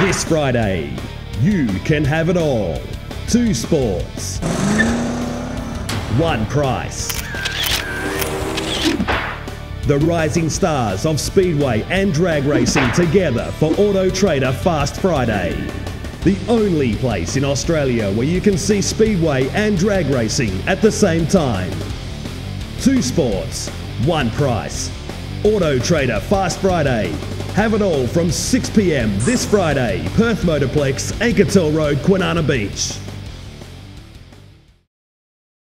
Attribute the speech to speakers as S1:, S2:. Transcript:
S1: This Friday, you can have it all. Two sports, one price. The rising stars of Speedway and drag racing together for Auto Trader Fast Friday. The only place in Australia where you can see Speedway and drag racing at the same time. Two sports, one price. Auto Trader Fast Friday. Have it all from 6 pm this Friday, Perth Motorplex, Anketell Road, Kwinana Beach.